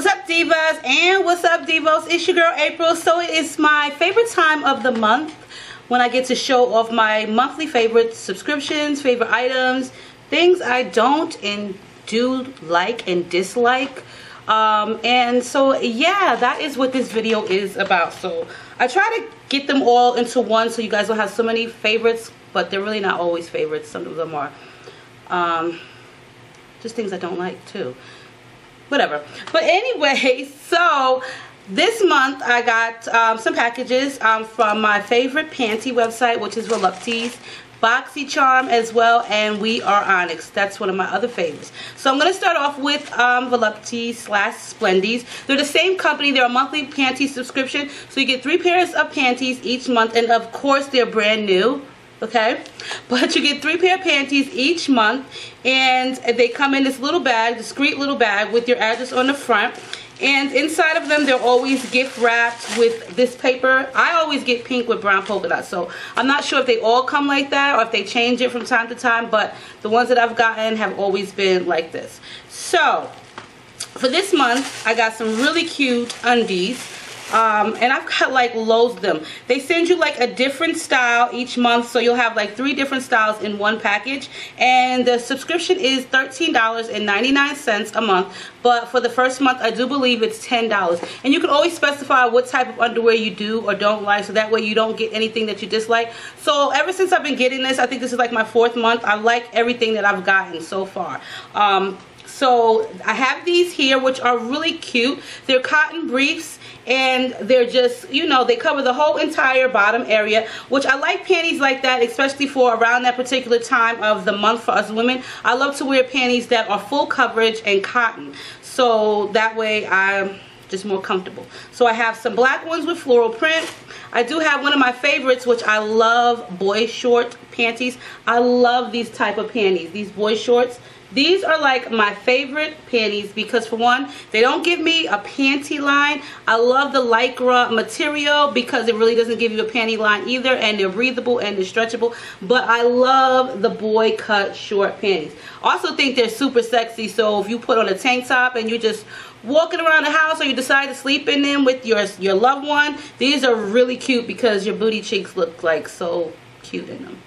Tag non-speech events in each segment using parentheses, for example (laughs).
What's up divas and what's up divos? It's your girl April. So it is my favorite time of the month when I get to show off my monthly favorite subscriptions, favorite items, things I don't and do like and dislike. Um, and so yeah, that is what this video is about. So I try to get them all into one so you guys don't have so many favorites, but they're really not always favorites. Some of them are um, just things I don't like too whatever. But anyway, (laughs) so this month I got um, some packages um, from my favorite panty website, which is Volupties. BoxyCharm as well, and We Are Onyx. That's one of my other favorites. So I'm going to start off with um, slash Splendies. They're the same company. They're a monthly panty subscription. So you get three pairs of panties each month, and of course they're brand new okay? But you get three pair of panties each month and they come in this little bag discreet little bag with your address on the front. And inside of them they're always gift wrapped with this paper. I always get pink with brown polka dots so i'm not sure if they all come like that or if they change it from time to time but the ones that i've gotten have always been like this. So for this month i got some really cute undies um, and I've got like loads of them. They send you like a different style each month, so you'll have like three different styles in one package. And the subscription is $13.99 a month, but for the first month, I do believe it's $10. And you can always specify what type of underwear you do or don't like, so that way you don't get anything that you dislike. So ever since I've been getting this, I think this is like my fourth month, I like everything that I've gotten so far. Um, so I have these here, which are really cute. They're cotton briefs and they're just you know they cover the whole entire bottom area which I like panties like that especially for around that particular time of the month for us women I love to wear panties that are full coverage and cotton so that way I'm just more comfortable so I have some black ones with floral print I do have one of my favorites which I love boy short panties I love these type of panties these boy shorts these are like my favorite panties because for one, they don't give me a panty line. I love the Lycra material because it really doesn't give you a panty line either and they're breathable and they're stretchable. But I love the boy cut short panties. Also think they're super sexy so if you put on a tank top and you're just walking around the house or you decide to sleep in them with your, your loved one, these are really cute because your booty cheeks look like so cute in them.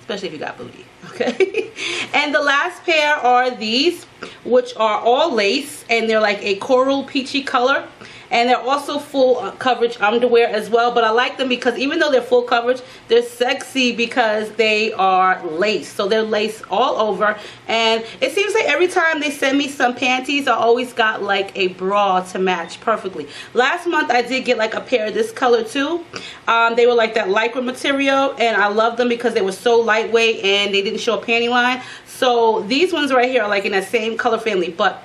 Especially if you got booty (laughs) okay? And the last pair are these which are all lace and they're like a coral peachy color and they're also full uh, coverage underwear as well but I like them because even though they're full coverage they're sexy because they are lace. So they're lace all over. And it seems like every time they send me some panties I always got like a bra to match perfectly. Last month I did get like a pair of this color too. Um, they were like that lycra material and I love them because they were so lightweight and they didn't show a panty line. So these ones right here are like in that same color family. But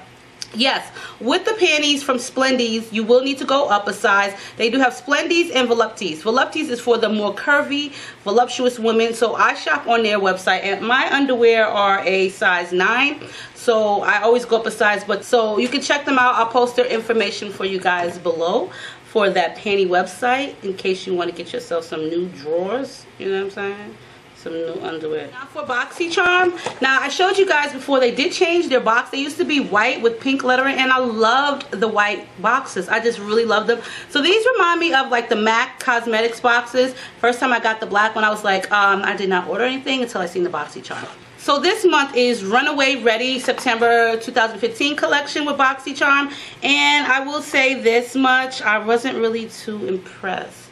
Yes, with the panties from Splendies, you will need to go up a size. They do have Splendies and Volupties. Volupties is for the more curvy, voluptuous women. So I shop on their website and my underwear are a size 9. So I always go up a size. But so you can check them out. I'll post their information for you guys below for that panty website in case you want to get yourself some new drawers. You know what I'm saying? Some new underwear. Now for BoxyCharm. Now I showed you guys before they did change their box. They used to be white with pink lettering and I loved the white boxes. I just really loved them. So these remind me of like the MAC Cosmetics boxes. First time I got the black one I was like um, I did not order anything until I seen the BoxyCharm. So this month is Runaway Ready September 2015 collection with BoxyCharm. And I will say this much, I wasn't really too impressed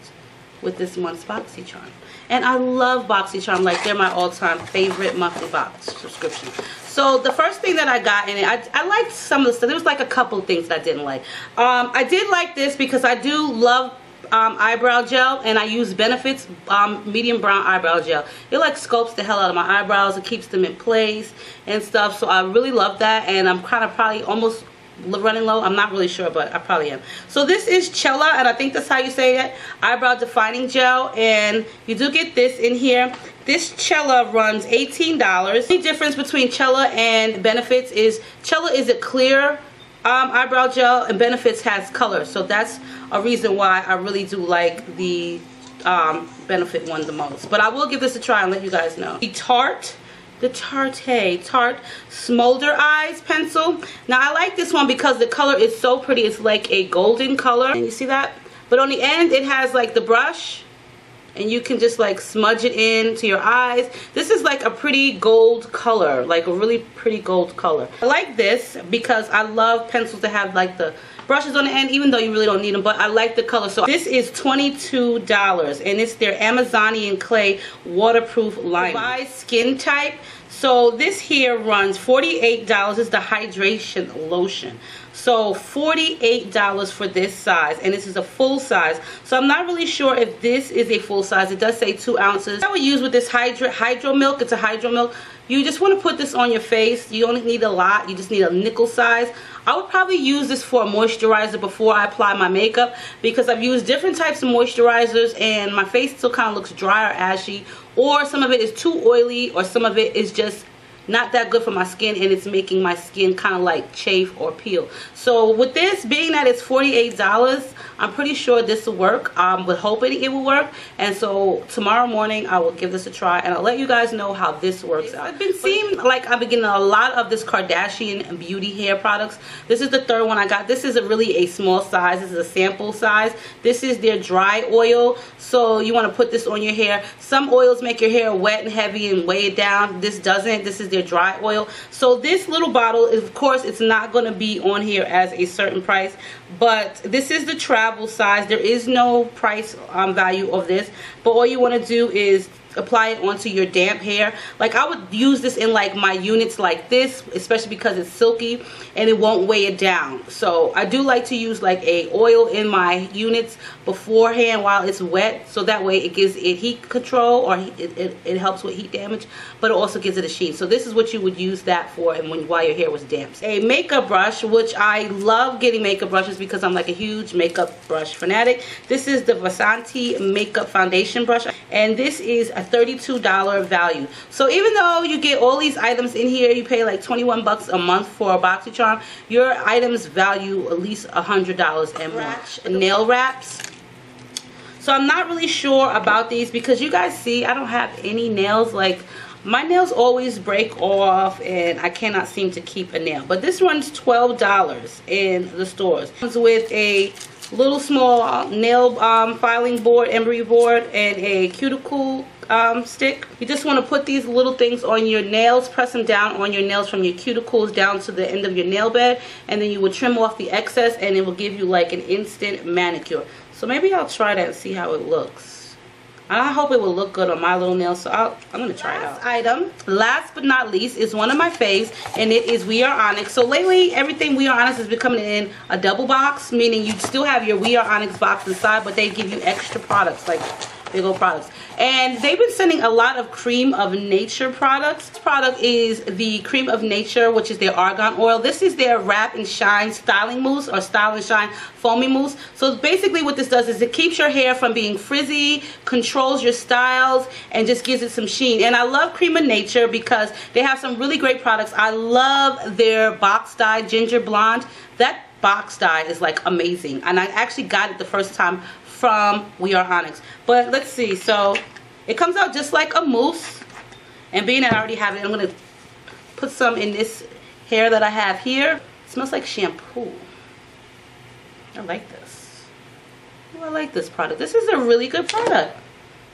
with this month's BoxyCharm. And I love BoxyCharm. Like, they're my all-time favorite monthly box subscription. So, the first thing that I got in it, I, I liked some of the stuff. There was like a couple things that I didn't like. Um, I did like this because I do love um, eyebrow gel and I use Benefits um, medium brown eyebrow gel. It like sculpts the hell out of my eyebrows. It keeps them in place and stuff. So I really love that and I'm kind of probably almost running low? I'm not really sure but i probably am. So this is chella and i think that's how you say it. Eyebrow defining gel and you do get this in here. This chella runs $18 the difference between chella and benefits is chella is a clear um, eyebrow gel and benefits has color. So that's a reason why i really do like the um, benefit one the most. But i will give this a try and let you guys know. The tarte the Tarte Tarte Smolder Eyes pencil. Now I like this one because the color is so pretty. It's like a golden color. And you see that? But on the end it has like the brush and you can just like smudge it into your eyes. This is like a pretty gold color, like a really pretty gold color. I like this because I love pencils that have like the brushes on the end even though you really don't need them but I like the color. So this is $22 and it's their Amazonian clay waterproof liner. By skin type. So this here runs $48 is the hydration lotion. So $48 for this size and this is a full size. So I'm not really sure if this is a full size. It does say two ounces. I would use with this hydro hydro milk. It's a hydro milk you just want to put this on your face. You don't need a lot. You just need a nickel size. I would probably use this for a moisturizer before I apply my makeup because I've used different types of moisturizers and my face still kind of looks dry or ashy or some of it is too oily or some of it is just not that good for my skin and it's making my skin kind of like chafe or peel. So with this being that it's $48 I'm pretty sure this will work. I'm hoping it will work. And so tomorrow morning I will give this a try and I'll let you guys know how this works out. I've been seeing like I've been getting a lot of this Kardashian beauty hair products. This is the third one I got. This is a really a small size. This is a sample size. This is their dry oil. So you want to put this on your hair. Some oils make your hair wet and heavy and weigh it down. This doesn't. This is their dry oil. So this little bottle is of course it's not going to be on here as a certain price but this is the travel size. There is no price um, value of this but all you want to do is apply it onto your damp hair. Like I would use this in like my units like this especially because it's silky and it won't weigh it down. So I do like to use like a oil in my units beforehand while it's wet so that way it gives it heat control or it, it, it helps with heat damage but it also gives it a sheen. So this is what you would use that for and when while your hair was damp. A makeup brush which I love getting makeup brushes because I'm like a huge makeup brush fanatic. This is the Vasanti makeup foundation brush and this is a $32 value. So even though you get all these items in here, you pay like 21 bucks a month for a BoxyCharm, your items value at least $100 and more. Nail wraps. So I'm not really sure about these because you guys see I don't have any nails like my nails always break off and I cannot seem to keep a nail. But this runs $12 in the stores. It comes with a little small nail um, filing board, emery board, and a cuticle um, stick. You just want to put these little things on your nails, press them down on your nails from your cuticles down to the end of your nail bed, and then you will trim off the excess and it will give you like an instant manicure. So maybe I'll try that and see how it looks. I hope it will look good on my little nails, so i am going to try last it out. item, last but not least, is one of my faves, and it is We Are Onyx. So lately, everything We Are Onyx has been coming in a double box, meaning you still have your We Are Onyx box inside, but they give you extra products, like big old products. And they've been sending a lot of cream of nature products. This product is the cream of nature which is their argan oil. This is their wrap and shine styling mousse or style and shine foamy mousse. So basically what this does is it keeps your hair from being frizzy controls your styles and just gives it some sheen. And i love cream of nature because they have some really great products. I love their box dye ginger blonde. That box dye is like amazing. And I actually got it the first time from We Are Onyx. But let's see. So it comes out just like a mousse. And being that I already have it, I'm going to put some in this hair that I have here. It smells like shampoo. I like this. Oh, I like this product. This is a really good product.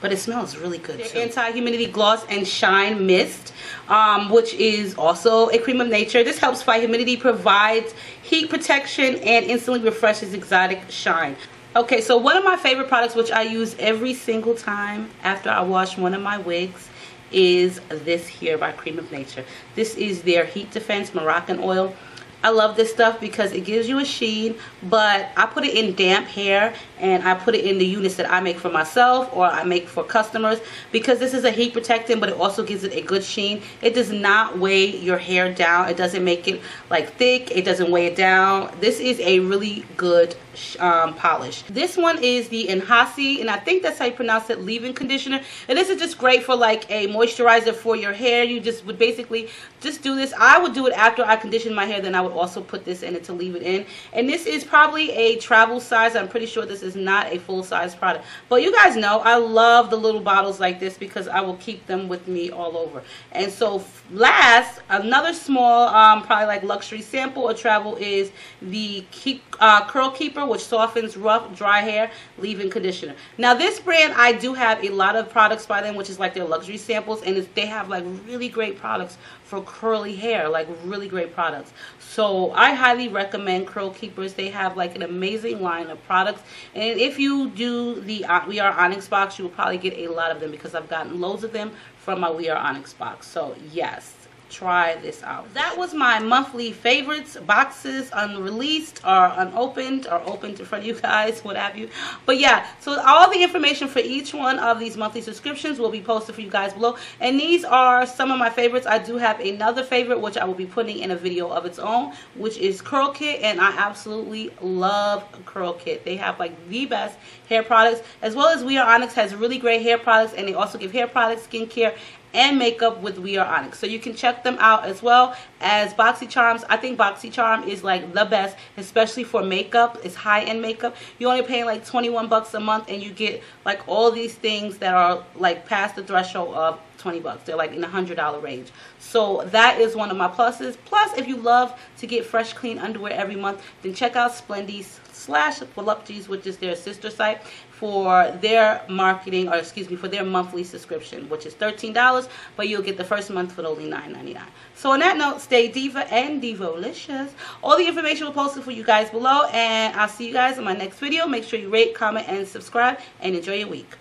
But it smells really good too. Anti-humidity gloss and shine mist, um, which is also a cream of nature. This helps fight humidity, provides heat protection, and instantly refreshes exotic shine. Okay, so one of my favorite products, which I use every single time after I wash one of my wigs, is this here by Cream of Nature. This is their Heat Defense Moroccan Oil. I love this stuff because it gives you a sheen, but I put it in damp hair and I put it in the units that I make for myself or I make for customers because this is a heat protectant, but it also gives it a good sheen. It does not weigh your hair down. It doesn't make it like thick. It doesn't weigh it down. This is a really good um, polish. This one is the Enhasi, and I think that's how you pronounce it, leave-in conditioner. And this is just great for like a moisturizer for your hair. You just would basically just do this. I would do it after I condition my hair, then I would also put this in it to leave it in. And this is probably a travel size. I'm pretty sure this is not a full size product. But you guys know I love the little bottles like this because I will keep them with me all over. And so last, another small, um, probably like luxury sample of travel is the keep, uh, Curl Keeper, which softens rough, dry hair, leave-in conditioner. Now this brand, I do have a lot of products by them, which is like their luxury samples. And they have like really great products for curly hair, like really great products. So I highly recommend Curl Keepers. They have like an amazing line of products. And if you do the We Are Onyx box, you will probably get a lot of them because I've gotten loads of them from my We Are Onyx box. So yes try this out. That was my monthly favorites, boxes unreleased or unopened or opened in front of you guys, what have you. But yeah, so all the information for each one of these monthly subscriptions will be posted for you guys below. And these are some of my favorites. I do have another favorite, which I will be putting in a video of its own, which is Curl Kit. And I absolutely love Curl Kit. They have like the best hair products, as well as We Are Onyx has really great hair products. And they also give hair products, skincare, and makeup with We Are Onyx. So you can check them out as well as BoxyCharms. I think BoxyCharm is like the best, especially for makeup. It's high-end makeup. You're only paying like 21 bucks a month and you get like all these things that are like past the threshold of 20 bucks. They're like in the $100 range. So that is one of my pluses. Plus, if you love to get fresh, clean underwear every month, then check out Splendies slash Volupties, which is their sister site for their marketing, or excuse me, for their monthly subscription, which is $13, but you'll get the first month for only $9.99. So on that note, stay diva and divolicious. All the information will posted for you guys below, and I'll see you guys in my next video. Make sure you rate, comment, and subscribe, and enjoy your week.